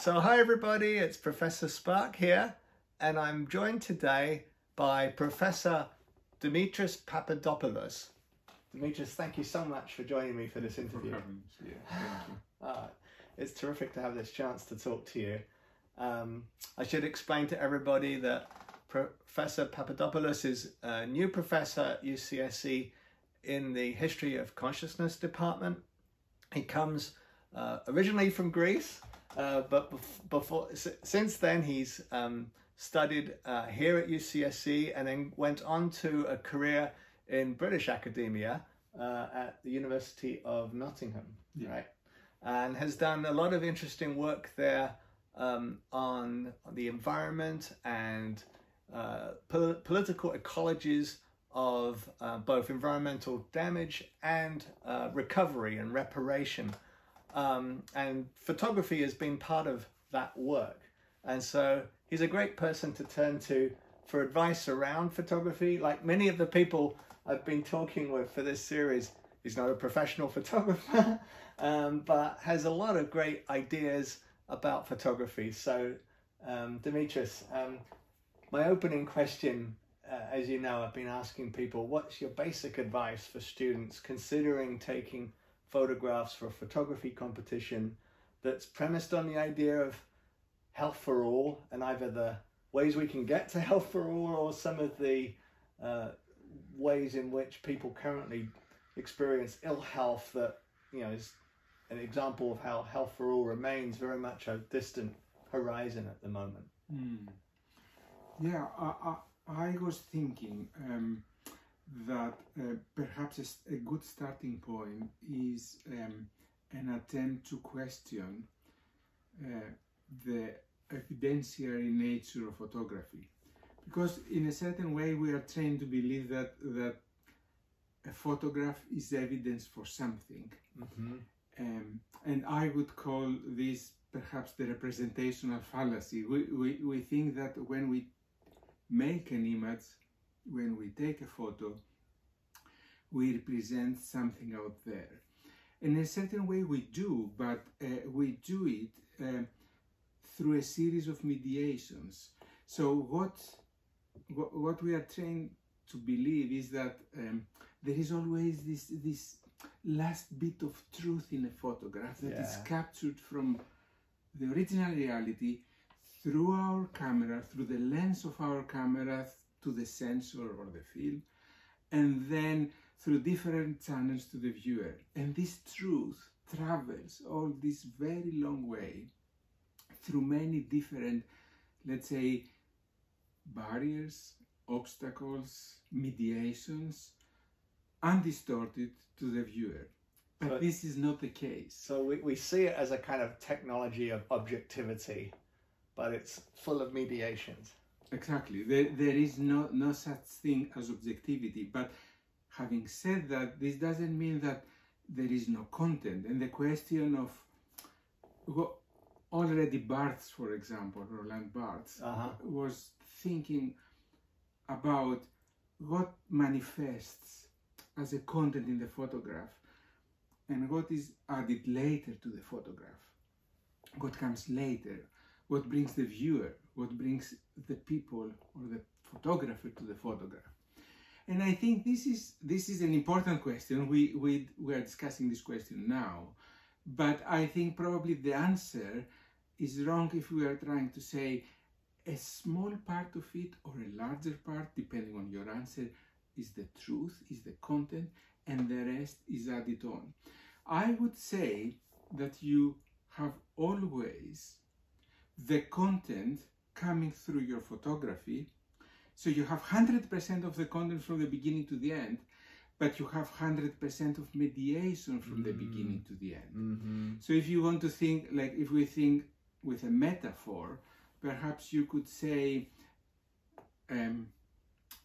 So hi everybody, it's Professor Sparke here, and I'm joined today by Professor Dimitris Papadopoulos. Dimitris, thank you so much for joining me for this interview. Uh, it's terrific to have this chance to talk to you. Um, I should explain to everybody that Professor Papadopoulos is a new professor at UCSC in the History of Consciousness department. He comes uh, originally from Greece, uh, but before since then he's um, studied uh, here at UCSC and then went on to a career in British academia uh, at the University of Nottingham, yeah. right? And has done a lot of interesting work there um, on, on, the environment and uh, pol political ecologies of uh, both environmental damage and recovery and reparation um, and photography has been part of that work. And so he's a great person to turn to for advice around photography. Like many of the people I've been talking with for this series, he's not a professional photographer, um, but has a lot of great ideas about photography. So, um, Dimitris, um, my opening question, uh, as you know, I've been asking people, what's your basic advice for students considering taking photographs for a photography competition that's premised on the idea of health for all and either the ways we can get to health for all or some of the uh, ways in which people currently experience ill health that you know is an example of how health for all remains very much a distant horizon at the moment. Mm. Yeah, I, I, I was thinking um, that uh, perhaps a good starting point is um, an attempt to question uh, the evidentiary nature of photography. Because in a certain way we are trained to believe that, that a photograph is evidence for something. Mm-hmm. Um, and I would call this perhaps the representational fallacy. We, we, we think that when we make an image, when we take a photo, we represent something out there. In a certain way we do, but uh, we do it uh, through a series of mediations. So what, what, what we are trained to believe is that um, there is always this, this last bit of truth in a photograph that yeah. is captured from the original reality through our camera, through the lens of our camera, to the sensor or the film, and then through different channels to the viewer. And this truth travels all this very long way through many different, let's say, barriers, obstacles, mediations, undistorted to the viewer. But, but this is not the case. So we, we see it as a kind of technology of objectivity, but it's full of mediations. Exactly. There, there is no, no such thing as objectivity. But having said that, this doesn't mean that there is no content. And the question of what already Barthes, for example, Roland Barthes, uh-huh. was thinking about what manifests as a content in the photograph and what is added later to the photograph, what comes later, what brings the viewer, what brings the people or the photographer to the photograph. And I think this is this is an important question. We we we are discussing this question now, but I think probably the answer is wrong if we are trying to say a small part of it or a larger part, depending on your answer, is the truth, is the content, and the rest is added on. I would say that you have always the content coming through your photography. So you have 100% of the content from the beginning to the end, but you have 100% of mediation from mm-hmm. the beginning to the end. Mm-hmm. So if you want to think, like if we think with a metaphor, perhaps you could say, um,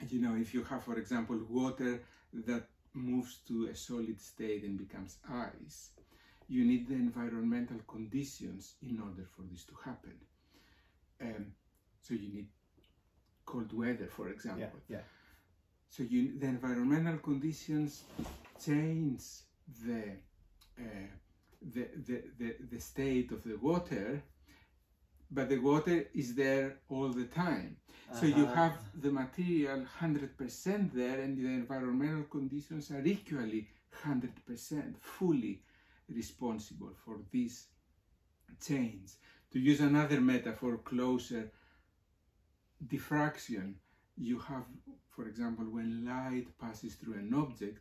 you know, if you have, for example, water that moves to a solid state and becomes ice, you need the environmental conditions in order for this to happen. Um, so you need cold weather, for example. Yeah. yeah. So you, the environmental conditions change the, uh, the, the, the, the state of the water but the water is there all the time. So you Uh-huh. have the material 100% there, and the environmental conditions are equally 100% fully responsible for these change. To use another metaphor closer, diffraction, you have, for example, when light passes through an object,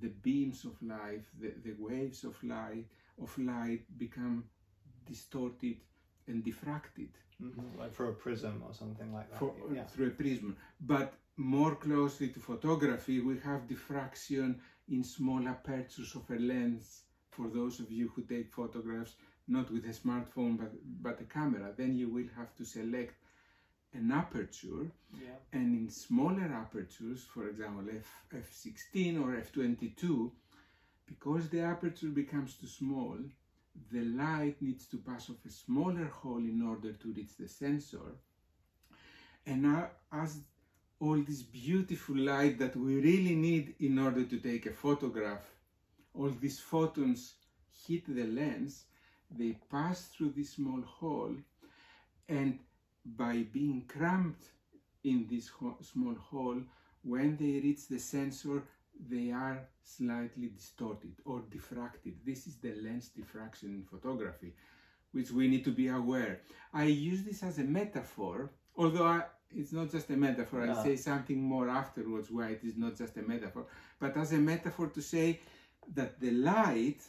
the beams of light, the, the waves of light of light become distorted and diffracted Mhm, Like for a prism or something like that. for, yeah. through a prism. But more closely to photography, we have diffraction in small apertures of a lens. For those of you who take photographs, not with a smartphone but, but a camera, then you will have to select an aperture Yeah. and in smaller apertures, for example f, f16 or f22, because the aperture becomes too small, the light needs to pass off a smaller hole in order to reach the sensor. And now, as all this beautiful light that we really need in order to take a photograph, all these photons hit the lens, they pass through this small hole, and by being cramped in this ho- small hole, when they reach the sensor, they are slightly distorted or diffracted. This is the lens diffraction in photography, which we need to be aware. I use this as a metaphor, although I, it's not just a metaphor. No. I say something more afterwards why it is not just a metaphor, but as a metaphor to say that the light,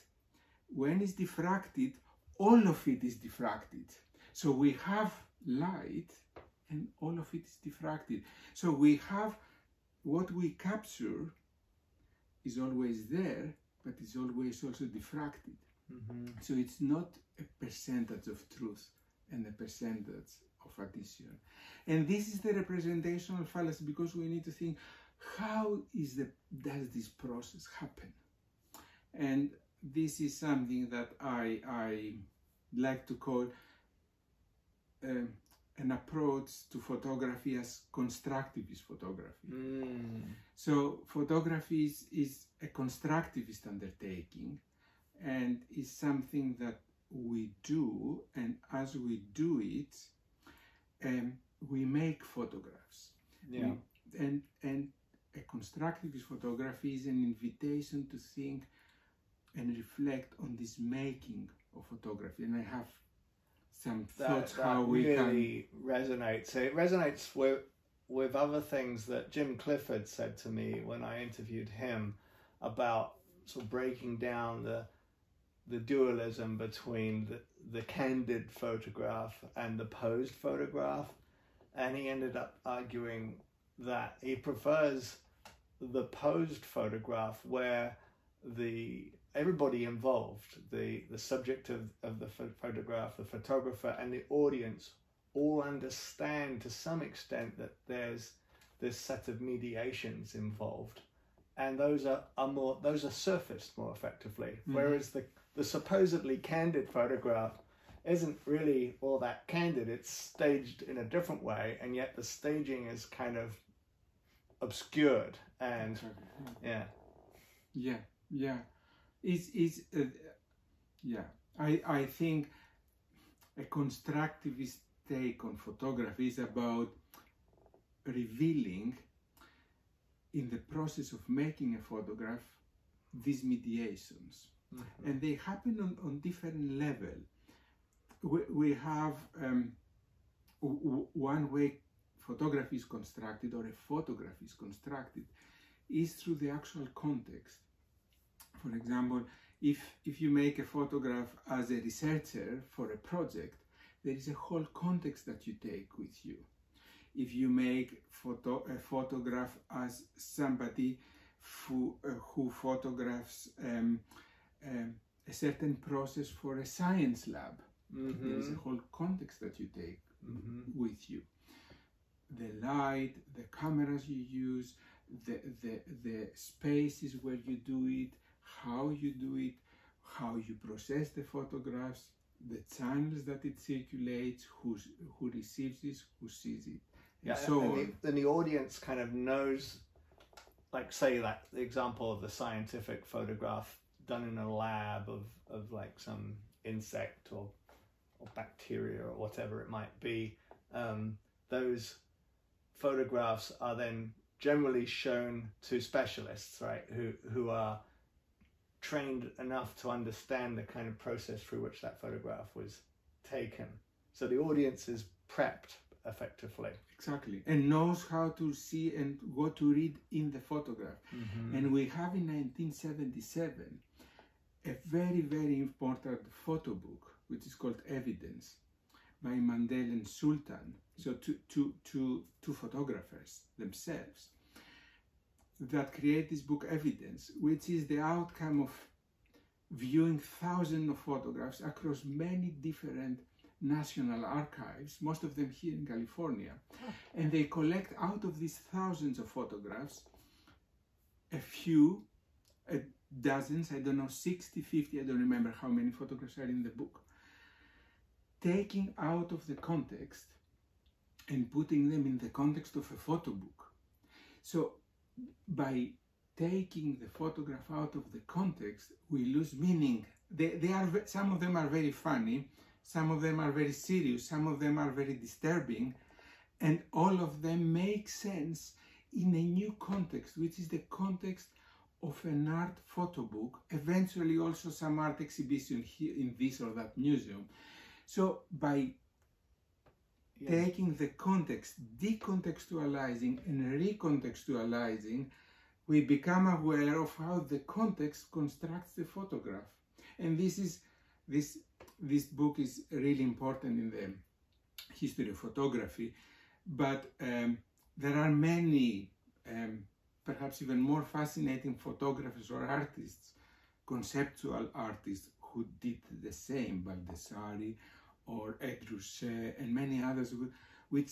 when it's diffracted, all of it is diffracted. So we have light and all of it is diffracted. So we have what we capture is always there, but it's always also diffracted. Mhm. So it's not a percentage of truth and a percentage of addition. And this is the representational fallacy because we need to think how is the does this process happen? And this is something that I I like to call um, an approach to photography as constructivist photography. Mm. So photography is, is a constructivist undertaking and is something that we do and as we do it um, we make photographs Yeah. and and a constructivist photography is an invitation to think and reflect on this making of photography and i have some that, thoughts that how we can really resonates. It resonates with with other things that Jim Clifford said to me when I interviewed him about sort of breaking down the the dualism between the, the candid photograph and the posed photograph, and he ended up arguing that he prefers the posed photograph where the everybody involved the the subject of, of the pho- photograph the photographer and the audience all understand to some extent that there's this set of mediations involved. And those are, are more those are surfaced more effectively. Mm-hmm. Whereas the the supposedly candid photograph isn't really all that candid. It's staged in a different way and yet the staging is kind of obscured and yeah. Yeah, yeah. It's, it's uh, yeah. I, I think a constructivist take on photography is about revealing in the process of making a photograph these mediations. And they happen on, on different level. We, we have um, w- one way photography is constructed or a photograph is constructed is through the actual context. For example, if, if you make a photograph as a researcher for a project, there is a whole context that you take with you. If you make photo, a photograph as somebody who, uh, who photographs um, um, a certain process for a science lab, there is a whole context that you take hmm with you. The light, the cameras you use, the, the, the spaces where you do it, how you do it, how you process the photographs, the channels that it circulates, who's, who receives this, who sees it, and Yeah, so and the, then the audience kind of knows, like say that the example of the scientific photograph done in a lab of, of like some insect or or bacteria or whatever it might be, um, those photographs are then generally shown to specialists, right, who, who are trained enough to understand the kind of process through which that photograph was taken. So the audience is prepped effectively. Exactly, and knows how to see and what to read in the photograph. Mm-hmm. And we have in 1977 a very, very important photo book, which is called Evidence by Mandel and Sultan. So, two, two, two, two photographers themselves that create this book Evidence, which is the outcome of viewing thousands of photographs across many different national archives, most of them here in California. Oh. And they collect out of these thousands of photographs a few, a dozens, I don't know, 60, 50, I don't remember how many photographs are in the book, taking out of the context and putting them in the context of a photo book. So by taking the photograph out of the context, we lose meaning. They, they are some of them are very funny, some of them are very serious, some of them are very disturbing, and all of them make sense in a new context, which is the context of an art photo book, eventually also some art exhibition here in this or that museum. So by Taking the context, decontextualizing and recontextualizing, we become aware of how the context constructs the photograph. And this is this this book is really important in the history of photography, but um, there are many, um, perhaps even more fascinating photographers or artists, conceptual artists who did the same, Baldessari or Ed and many others, which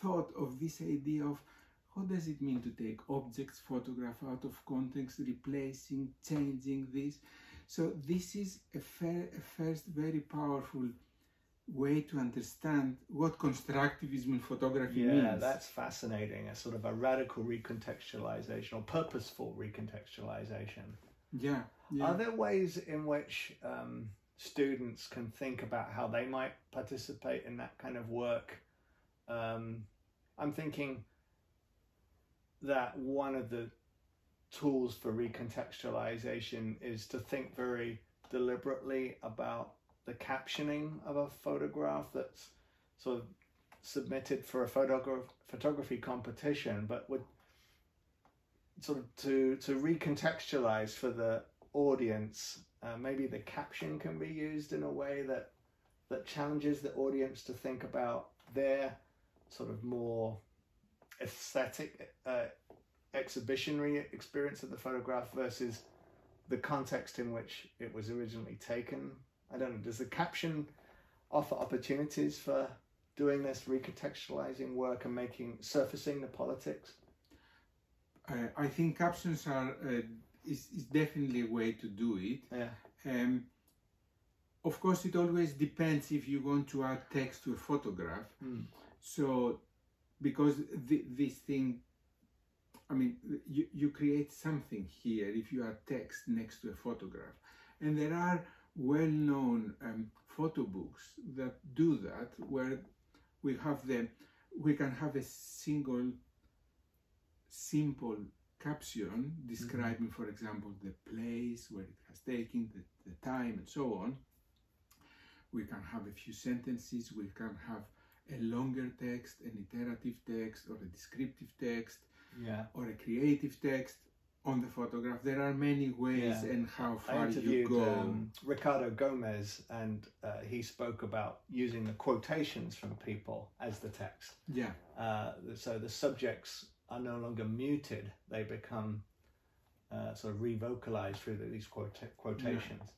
thought of this idea of what does it mean to take objects, photograph out of context, replacing, changing this. So this is a, fair, a first very powerful way to understand what constructivism in photography Yeah, means. that's fascinating. A sort of a radical recontextualization or purposeful recontextualization. yeah, yeah. Are there ways in which um, students can think about how they might participate in that kind of work? Um, I'm thinking that one of the tools for recontextualization is to think very deliberately about the captioning of a photograph that's sort of submitted for a photograph photography competition, but would sort of to to recontextualize for the audience. Uh, maybe the caption can be used in a way that that challenges the audience to think about their sort of more aesthetic uh, exhibitionary experience of the photograph versus the context in which it was originally taken. I don't know. Does the caption offer opportunities for doing this recontextualizing work and making surfacing the politics? Uh, I think captions are uh, is, is definitely a way to do it. Yeah. Um, of course, it always depends if you want to add text to a photograph. Mm. So, because the, this thing, I mean, you, you create something here if you add text next to a photograph. And there are well known um, photo books that do that, where we have the, we can have a single simple caption describing, for example, the place where it has taken, the, the time, and so on. We can have a few sentences, we can have a longer text, an iterative text, or a descriptive text, Yeah. or a creative text on the photograph. There are many ways Yeah. and how far you go. um, Ricardo Gomez, and uh, he spoke about using the quotations from people as the text. yeah, Uh, so the subjects are no longer muted; they become uh, sort of revocalized through the, these quota- quotations.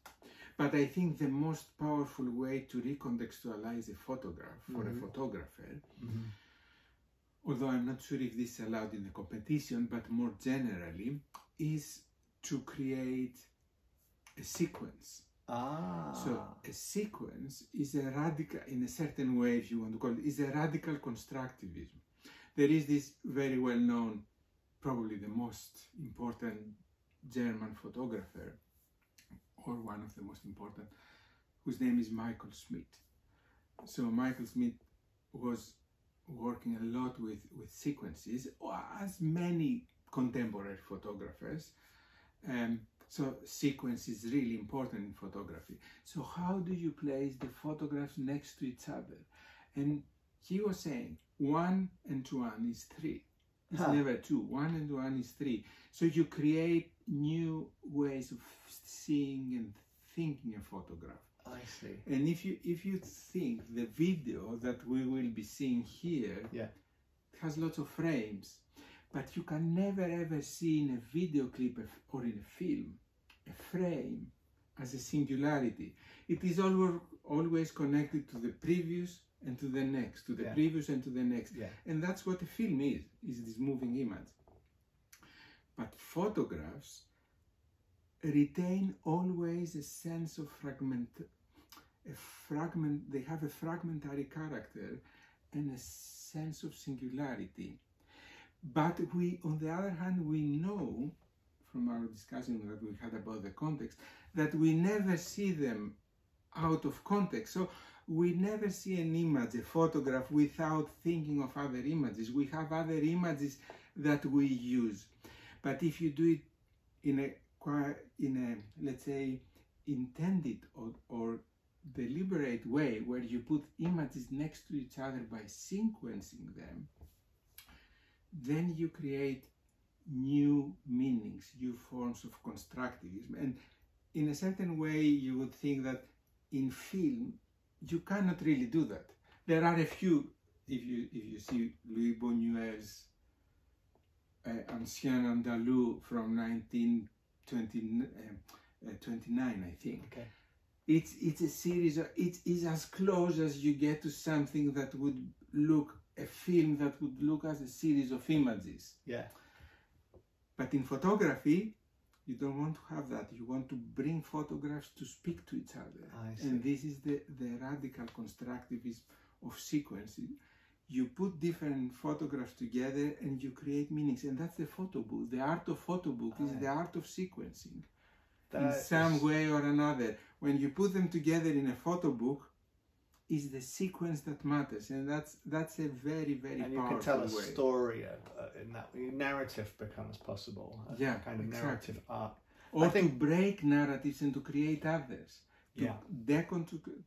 but I think the most powerful way to recontextualize a photograph for Mhm. a photographer Mhm. although I'm not sure if this is allowed in the competition, but more generally, is to create a sequence. Ah, So a sequence is a radical, in a certain way, if you want to call it, is a radical constructivism. There is this very well known, probably the most important German photographer, or one of the most important, whose name is Michael Schmidt. So Michael Schmidt was working a lot with, with sequences, as many contemporary photographers. Um, so sequence is really important in photography. So how do you place the photographs next to each other? And he was saying one and one is three. It's huh. never two. One and one is three. So you create new ways of seeing and thinking a photograph. I see. And if you if you think the video that we will be seeing here yeah. has lots of frames, but you can never ever see in a video clip or in a film a frame as a singularity. It is always always connected to the previous and to the next, to the yeah. previous and to the next. Yeah. And that's what a film is, is this moving image. But photographs retain always a sense of fragment, a fragment, they have a fragmentary character and a sense of singularity. But we, on the other hand, we know from our discussion that we had about the context that we never see them out of context. So we never see an image, a photograph, without thinking of other images. We have other images that we use. But if you do it in a in a let's say intended or, or deliberate way where you put images next to each other by sequencing them then you create new meanings new forms of constructivism and in a certain way you would think that in film you cannot really do that there are a few if you if you see Luis Buñuel's uh, Un Chien Andalou from 1929, uh, uh, I think. Okay. It's, it's a series, of, it is as close as you get to something that would look, a film that would look as a series of images. Yeah. But in photography, you don't want to have that. You want to bring photographs to speak to each other. And this is the, the radical constructivism of sequencing. You put different photographs together and you create meanings. And that's the photo book. The art of photo book is the art of sequencing. That in some is... way or another. When you put them together in a photo book is the sequence that matters and that's that's a very very and you can tell a way. story uh, in that narrative becomes possible yeah kind of exactly. narrative art or I to think... break narratives and to create others to yeah.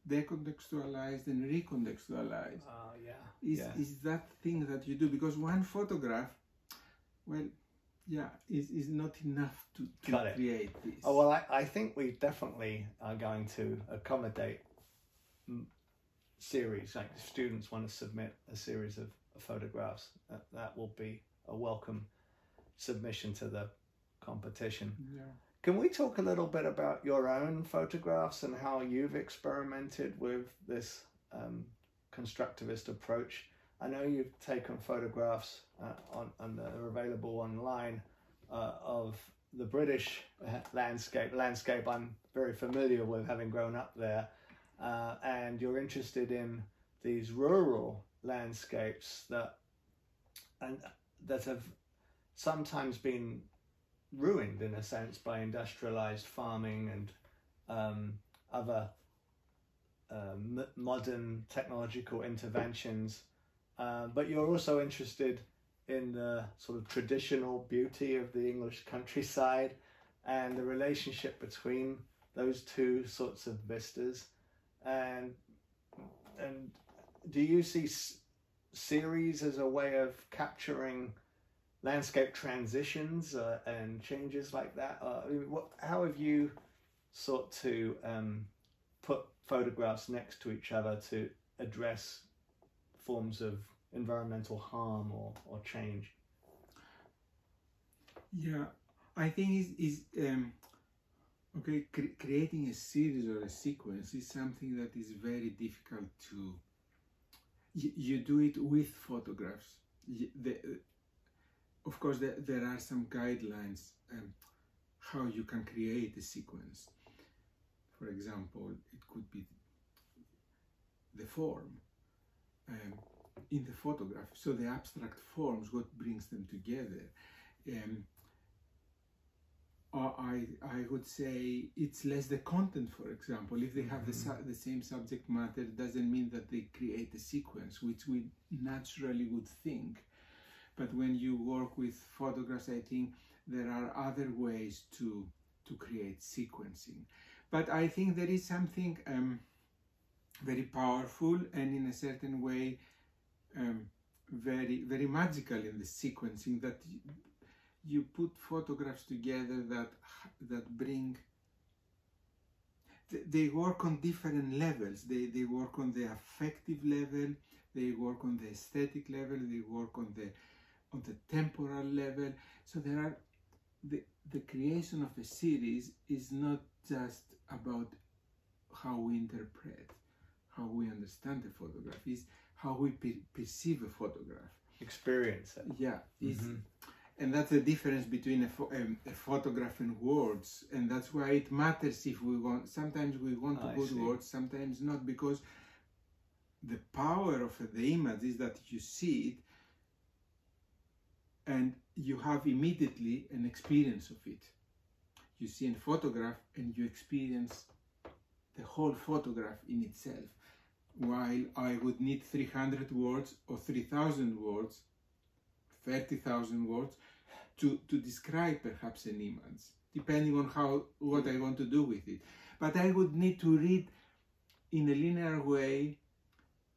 decontextualize and recontextualize. Uh, yeah. Is, yeah. is that thing that you do because one photograph, well, yeah, is, is not enough to, to create this. Oh, well, I, I think we definitely are going to accommodate series. Like students want to submit a series of, photographs, that, that will be a welcome submission to the competition. Yeah. Can we talk a little bit about your own photographs and how you've experimented with this um, constructivist approach? I know you've taken photographs uh, on, and they're available online uh, of the British landscape, landscape I'm very familiar with having grown up there, uh, and you're interested in these rural landscapes that and that have sometimes been ruined in a sense by industrialized farming and um, other uh, modern technological interventions. Uh, but you're also interested in the sort of traditional beauty of the English countryside and the relationship between those two sorts of vistas. And and do you see series as a way of capturing landscape transitions uh, and changes like that? Uh, what, how have you sought to um, put photographs next to each other to address forms of environmental harm or, or change? Yeah, I think is is um, okay. Cre- creating a series or a sequence is something that is very difficult to. You, you do it with photographs. You, the, of course, there, there are some guidelines um, how you can create a sequence. For example, it could be the form um, in the photograph. So the abstract forms, what brings them together. Um, or I, I would say it's less the content, for example. If they have the, su- the same subject matter, doesn't mean that they create a sequence, which we naturally would think. But when you work with photographs, I think there are other ways to, to create sequencing. But I think there is something um, very powerful and in a certain way um, very, very magical in the sequencing that you put photographs together that that bring they work on different levels. They they work on the affective level they work on the aesthetic level they work on the on the temporal level. So there are the the creation of a series is not just about how we interpret how we understand the photograph is how we per- perceive a photograph. Experience it. Yeah is Mhm. And that's the difference between a, um, a photograph and words. And that's why it matters if we want sometimes we want to put words sometimes not because the power of the image is that you see it and you have immediately an experience of it. You see a photograph and you experience the whole photograph in itself. While i would need 300 words or 3000 words 30,000 words to, to describe perhaps an image, depending on how what I want to do with it. But I would need to read in a linear way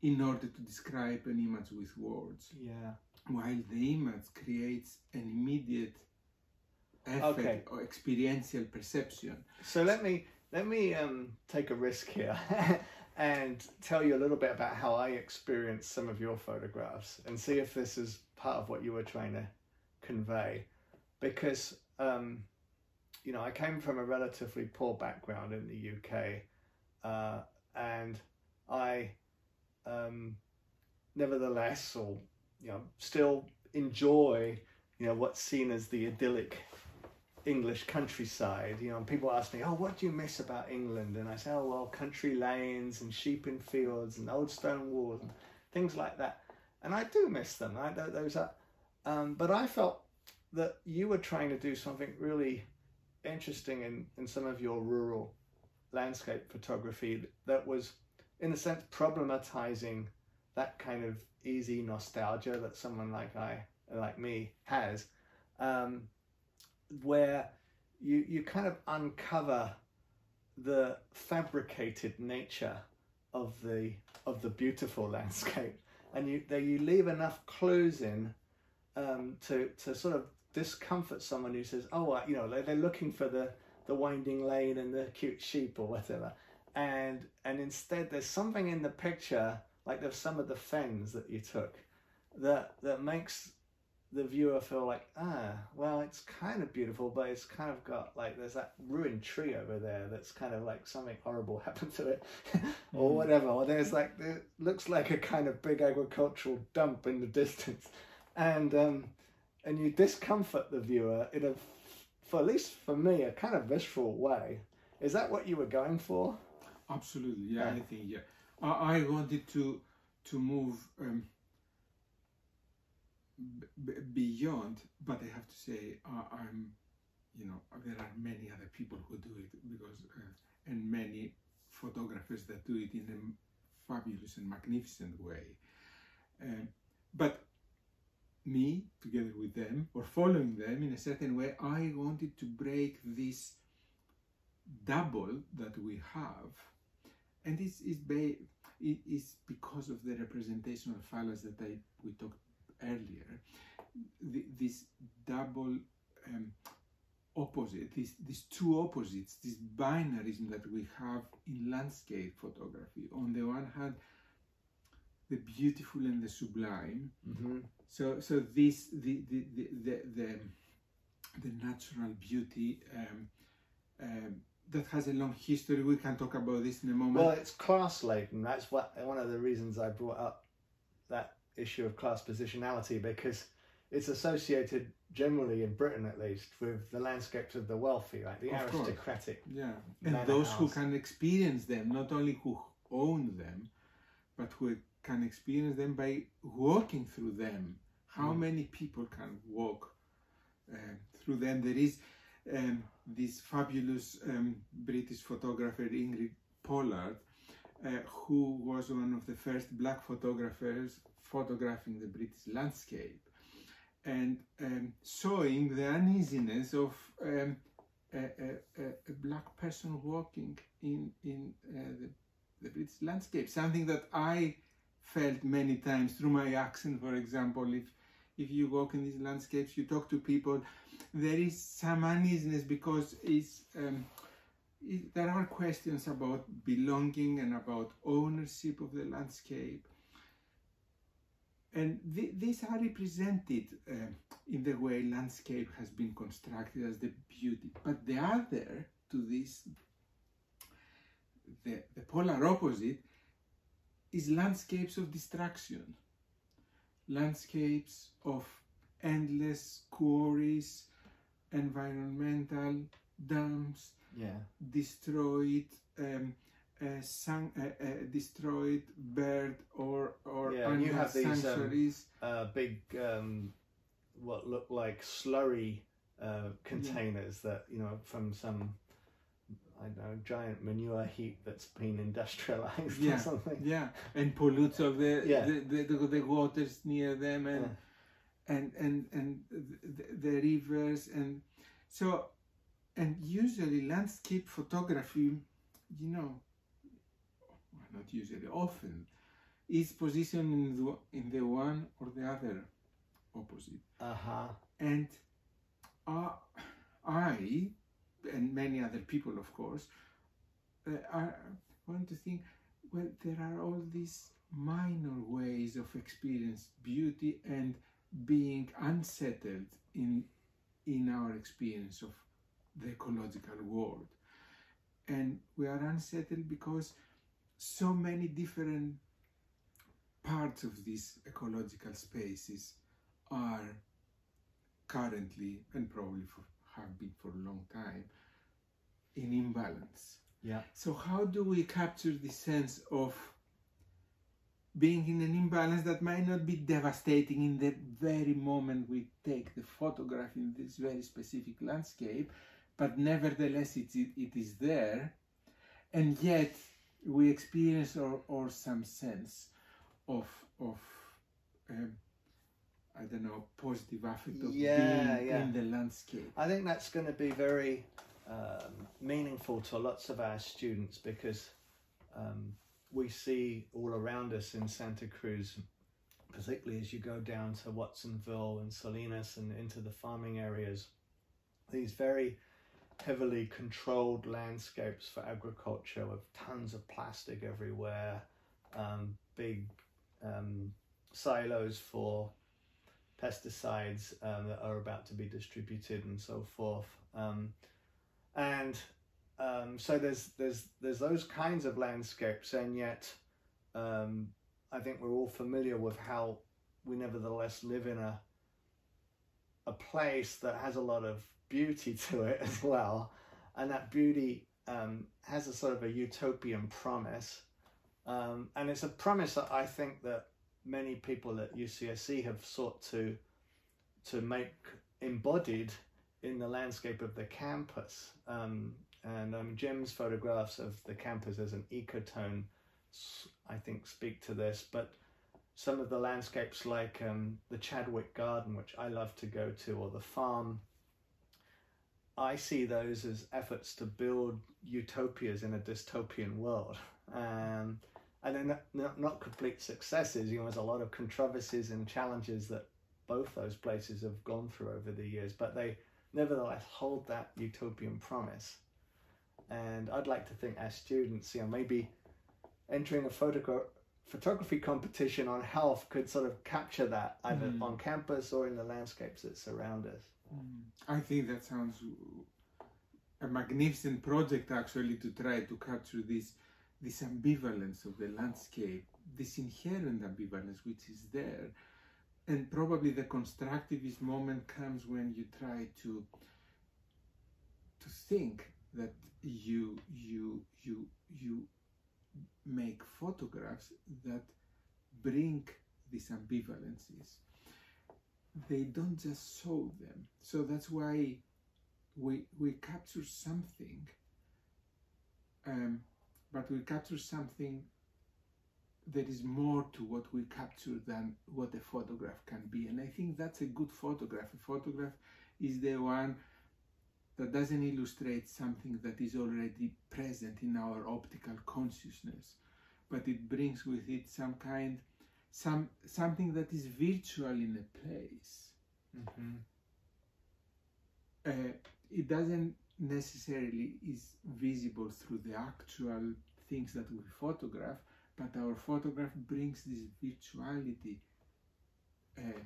in order to describe an image with words, yeah while the image creates an immediate effect Okay. or experiential perception. So let me let me um, take a risk here and tell you a little bit about how I experienced some of your photographs and see if this is part of what you were trying to convey. Because um, you know I came from a relatively poor background in the UK, uh, and I um, nevertheless, or you know, still enjoy you know what's seen as the idyllic English countryside, you know, and people ask me, "Oh, what do you miss about England?" And I say, "Oh, well, country lanes and sheep in fields and old stone walls and things like that." And I do miss them. I, th- those are, um, but I felt that you were trying to do something really interesting in in some of your rural landscape photography that was, in a sense, problematizing that kind of easy nostalgia that someone like I, like me, has. Um, where you you kind of uncover the fabricated nature of the of the beautiful landscape and you there you leave enough clues in um, to to sort of discomfort someone who says oh you know they're, they're looking for the the winding lane and the cute sheep or whatever. And and instead there's something in the picture like there's some of the fens that you took that that makes the viewer feel like ah well it's kind of beautiful but it's kind of got like there's that ruined tree over there that's kind of like something horrible happened to it or Mm. whatever or there's like it looks like a kind of big agricultural dump in the distance and um and you discomfort the viewer in a for at least for me a kind of visceral way is that what you were going for Absolutely, yeah, Yeah. I think yeah. I, I wanted to to move um, beyond, but I have to say uh, I'm, you know, there are many other people who do it because, uh, and many photographers that do it in a fabulous and magnificent way. Um, but me, together with them, or following them in a certain way, I wanted to break this double that we have and this is it is because of the representational fallacy that I we talked earlier. The, this double um, opposite, these these two opposites, this binarism that we have in landscape photography. On the one hand, the beautiful and the sublime. mm-hmm. So so this the the the the, the, the natural beauty. Um, um, that has a long history. We can talk about this in a moment. Well, it's class laden. That's what one of the reasons I brought up that issue of class positionality because it's associated generally in Britain, at least, with the landscapes of the wealthy, like the Of course. aristocratic. Yeah, and those who can experience them, not only who own them, but who can experience them by walking through them. How Mm. many people can walk uh, through them? There is um, this fabulous um, British photographer Ingrid Pollard, uh, who was one of the first black photographers photographing the British landscape and um, showing the uneasiness of um, a, a, a, black person walking in, in uh, the, the British landscape, something that I felt many times through my accent, for example, if if you walk in these landscapes, you talk to people, there is some uneasiness because it's, um, it, there are questions about belonging and about ownership of the landscape. And th these are represented uh, in the way landscape has been constructed as the beauty. But the other to this, the, the polar opposite, is landscapes of destruction landscapes of endless quarries, environmental dams, yeah, destroyed, um, uh, sang, uh, destroyed bird or or yeah, and you have these um, uh, big um, what look like slurry uh, containers that you know from some I don't know giant manure heap that's been industrialized Yeah, or something. yeah, and pollutes of the, Yeah. the, the, the waters near them and and and and the, the rivers and so and usually landscape photography, you know, not usually, often is positioned in the in the one or the other opposite. Uh huh. And uh, I, and many other people, of course, uh, are want to think, well, there are all these minor ways of experience beauty and being unsettled in in our experience of the ecological world. And we are unsettled because so many different parts of these ecological spaces are currently and probably for, have been for a long time in imbalance. Yeah. So how do we capture the sense of being in an imbalance that might not be devastating in the very moment we take the photograph in this very specific landscape, but nevertheless it, it, it is there, and yet we experience or, or some sense of of um, I don't know positive affect of Yeah, being yeah. in the landscape. I think that's going to be very um, meaningful to lots of our students because um, we see all around us in Santa Cruz, particularly as you go down to Watsonville and Salinas and into the farming areas, these very heavily controlled landscapes for agriculture with tons of plastic everywhere, um, big um, silos for pesticides um, that are about to be distributed and so forth. Um, and um, so there's there's there's those kinds of landscapes, and yet um, I think we're all familiar with how we nevertheless live in a a place that has a lot of beauty to it as well, and that beauty um, has a sort of a utopian promise, um, and it's a promise that I think that many people at UCSC have sought to to make embodied in the landscape of the campus. Um, and um, Jim's photographs of the campus as an ecotone, I think, speak to this. But some of the landscapes, like um, the Chadwick Garden, which I love to go to, or the farm, I see those as efforts to build utopias in a dystopian world. Um, and they're not, not, not complete successes. You know, there's a lot of controversies and challenges that both those places have gone through over the years, but they nevertheless hold that utopian promise. And I'd like to think as students, you know, maybe entering a photogra- photography competition on health could sort of capture that either Mm. on campus or in the landscapes that surround us. Mm. I think that sounds a magnificent project actually to try to capture this this ambivalence of the landscape, this inherent ambivalence which is there. And probably the constructivist moment comes when you try to to think that you you you you make photographs that bring these ambivalences they don't just show them. So that's why we we capture something, um, but we capture something that is more to what we capture than what a photograph can be. And I think that's a good photograph. A photograph is the one that doesn't illustrate something that is already present in our optical consciousness, but it brings with it some kind, some something that is virtual in a place. Mm-hmm. Uh, it doesn't necessarily is visible through the actual things that we photograph, but our photograph brings this virtuality uh,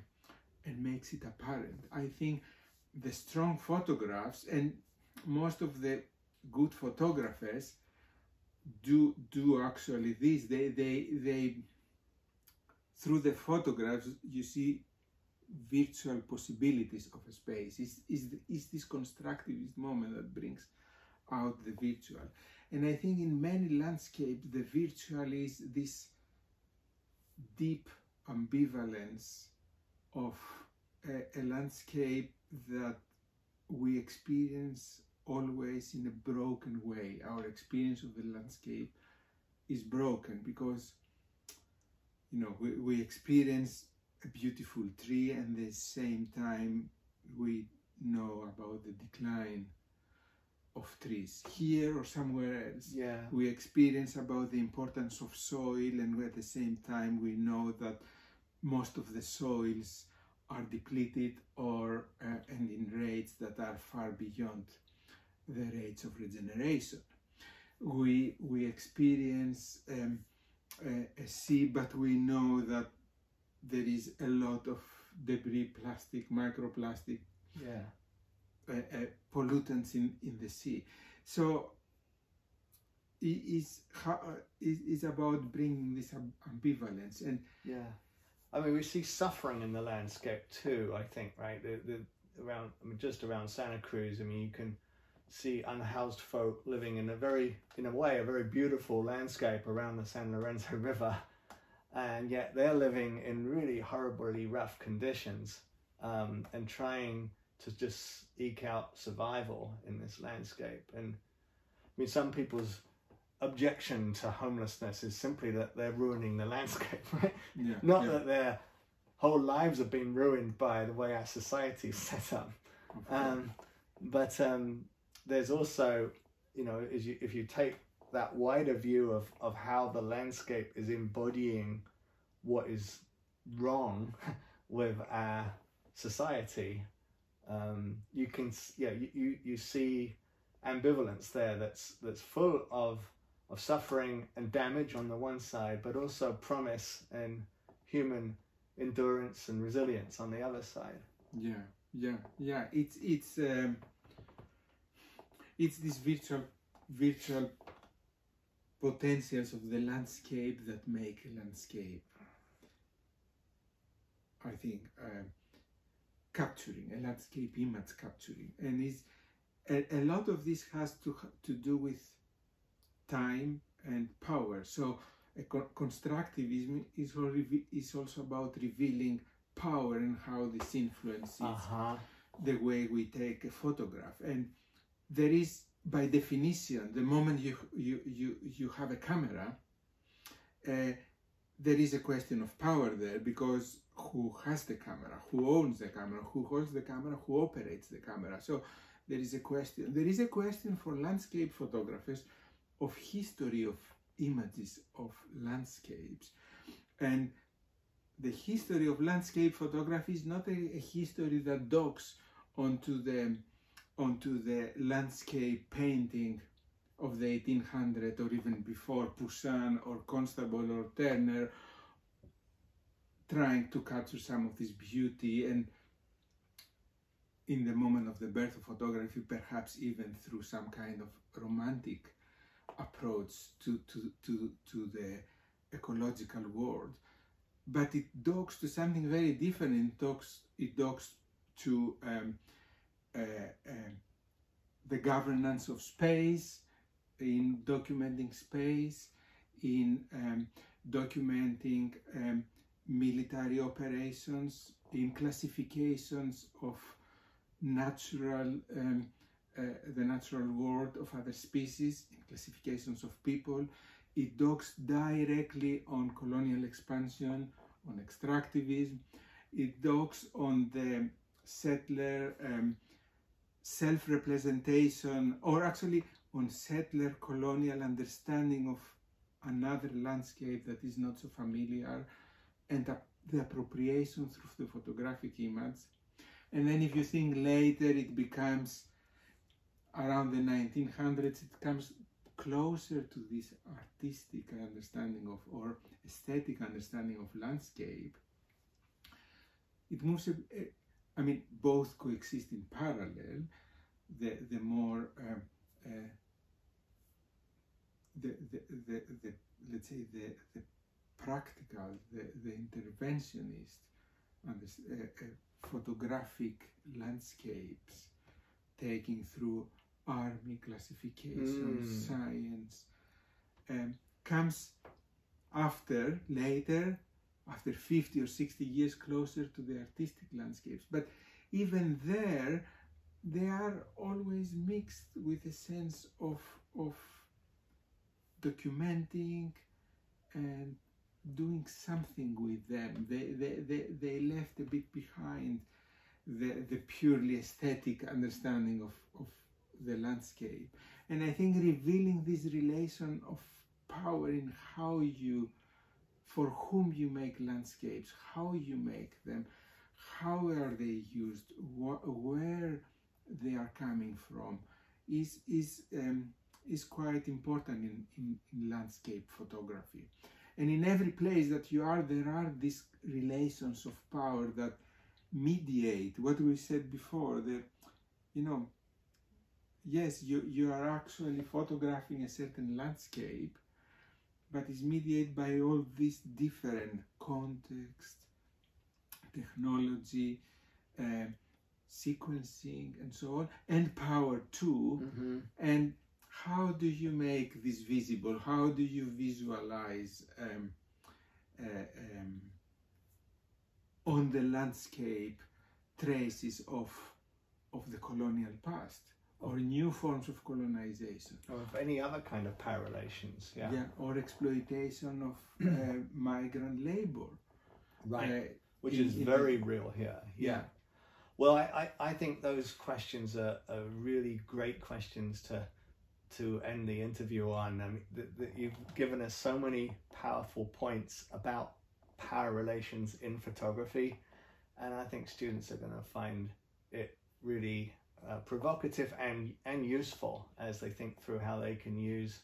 and makes it apparent. I think the strong photographs and most of the good photographers do do actually this. They they they through the photographs you see virtual possibilities of a space. Is is is this constructivist moment that brings out the virtual. And I think in many landscapes, the virtual is this deep ambivalence of a, a landscape that we experience always in a broken way. Our experience of the landscape is broken because you know we, we experience a beautiful tree and at the same time we know about the decline of trees here or somewhere else Yeah. we experience about the importance of soil and at the same time we know that most of the soils are depleted or uh, and in rates that are far beyond the rates of regeneration we we experience um, a, a sea but we know that there is a lot of debris plastic microplastic Yeah. uh, uh, pollutants in, in the sea. So it is how it is about bringing this am- ambivalence and Yeah. I mean, we see suffering in the landscape too, I think, right? The, the, around, I mean, just around Santa Cruz, I mean, you can see unhoused folk living in a very, in a way, a very beautiful landscape around the San Lorenzo River. And yet they're living in really horribly rough conditions um, and trying to just eke out survival in this landscape. And I mean, some people's objection to homelessness is simply that they're ruining the landscape, right? yeah, Not yeah, that their whole lives have been ruined by the way our society is set up. Um, but um, there's also, you know, as you, if you take that wider view of, of how the landscape is embodying what is wrong with our society, um, you can, yeah, you, you, see ambivalence there that's, that's full of, of suffering and damage on the one side, but also promise and human endurance and resilience on the other side. yeah yeah yeah it's it's um, it's this virtual virtual potentials of the landscape that make a landscape i think um capturing a landscape image capturing. And is a, a lot of this has to to do with time and power. So a co- constructivism is, is also about revealing power and how this influences Uh-huh. the way we take a photograph. And there is by definition the moment you you you, you have a camera uh, there is a question of power there because who has the camera? Who owns the camera? Who holds the camera? Who operates the camera? So there is a question there is a question for landscape photographers of history of images of landscapes. And the history of landscape photography is not a, a history that docks onto the onto the landscape painting of the 1800 or even before Poussin or Constable or Turner trying to capture some of this beauty and in the moment of the birth of photography perhaps even through some kind of romantic approach to, to, to, to the ecological world. But it talks to something very different. It talks, it docks to um, the governance of space, in documenting space, in um, documenting um, military operations, in classifications of natural um, uh, the natural world of other species, in classifications of people. It docks directly on colonial expansion, on extractivism. It docks on the settler um, self representation, or actually on settler colonial understanding of another landscape that is not so familiar and the appropriation through the photographic image. And then if you think later it becomes around the 1900s, it comes closer to this artistic understanding of or aesthetic understanding of landscape. It moves, a, I mean, both coexist in parallel. The, the more uh, uh, the, the, the, the, let's say the, the practical, the, the interventionist, and the uh, uh, photographic landscapes taking through army classification, mm. science, um, comes after, later, after 50 or 60 years closer to the artistic landscapes. But even there, they are always mixed with a sense of, of documenting and doing something with them. They, they, they, they left a bit behind the, the purely aesthetic understanding of, of the landscape. And I think revealing this relation of power in how you, for whom you make landscapes, how you make them, how are they used, wh where they are coming from, is, is um, is quite important in, in, in, landscape photography. And in every place that you are, there are these relations of power that mediate what we said before. That, you know, yes, you, you are actually photographing a certain landscape, but it's mediated by all these different context, technology, uh, sequencing, and so on, and power too. Mm-hmm. And how do you make this visible? How do you visualize um, uh, um, on the landscape traces of of the colonial past or new forms of colonization. Or of any other kind of power relations yeah, yeah or exploitation of uh, migrant labor. Right. Uh, which in, is very the, real here yeah, yeah. well I, I, I think those questions are, are really great questions to to end the interview on. I mean, that, that you've given us so many powerful points about power relations in photography, and I think students are going to find it really uh, provocative and and useful as they think through how they can use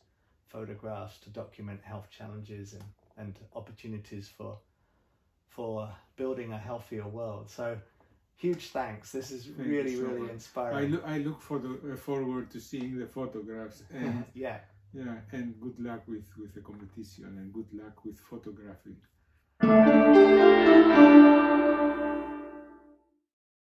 photographs to document health challenges and and opportunities for for building a healthier world. So huge thanks. This is Thank really, so really much. inspiring. I look, I look for the, uh, forward to seeing the photographs and yeah, yeah, and good luck with with the competition and good luck with photographing.